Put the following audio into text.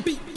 the beat.